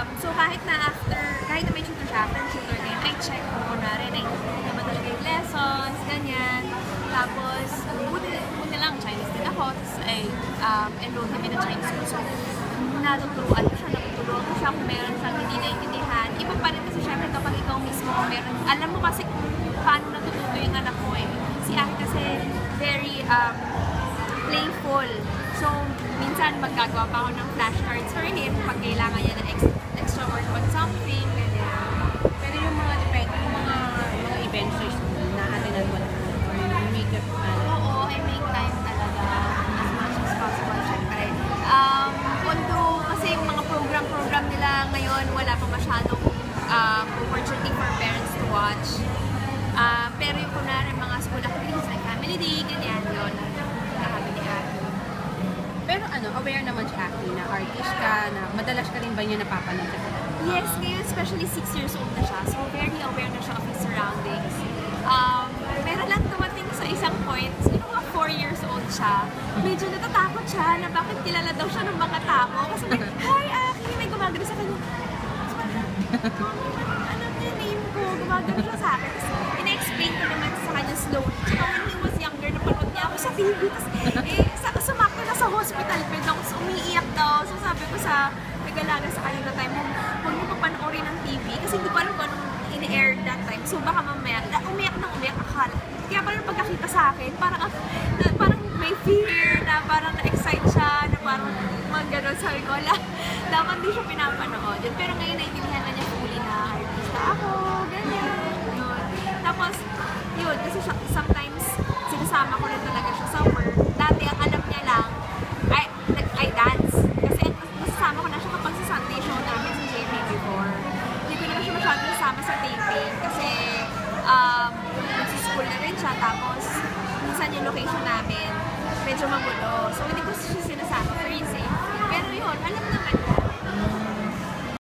Um, so kahit na after, kahit na may tutor siya, after tutor ngayon, I check ko na rin, ay, naman talaga yung lessons, ganyan. Tapos, buti, buti lang, Chinese din ako. Tapos, ay, um, enrolled kami ng Chinese school. So, natuturuan ko siya, natuturuan ko siya kung meron siyang hindi naiintindihan. Iba pa rin kasi syempre kapag ikaw mismo kung meron, alam mo kasi kung paano natututo yung anak ko eh. Si Aki kasi very um, playful. So, minsan magkagawa pa ako ng flashcards for him pag kailangan niya ng extra extra work on something, ganyan. Pero yung mga depend, yung mga mga school na atinan mo. Oo, I make time talaga as much as possible, syempre. Um, although, kasi yung mga program-program nila ngayon, wala pa masyadong um, opportunity for parents to watch. Ah, pero yung ano, aware naman si Aki na artist ka, na madalas ka rin ba niya napapanood sa Yes, ngayon especially 6 years old na siya. So very aware na siya of his surroundings. Um, pero lang dumating sa isang point, siguro mga 4 years old siya, medyo natatakot siya na bakit kilala daw siya ng mga tao. Kasi may, hi Aki, may gumagano sa kanya. ano yung name ko? Gumagano siya sa akin. Tapos ina-explain ko naman sa kanya slowly. Tsaka when he was younger, napanood niya ako sa TV. Tapos eh, daw. So sabi ko sa nagalaga sa kanya na time, huwag mo papanoorin ng TV. Kasi hindi ko alam kung anong in-air that time. So baka mamaya, umiyak na umiyak akala. Kaya parang pagkakita sa akin, parang, na, parang may fear na parang na-excite siya, na parang mga gano'n. Sabi ko, wala, dapat hindi siya pinapanood. Yun. Pero ngayon, naiintindihan na niya fully na artista ako, ganyan. Yun. Tapos, yun, kasi sometimes, sinasama ko rin siya nasama sa taping kasi um, nagsi-school na rin siya. Tapos, minsan yung location namin, medyo magulo. So,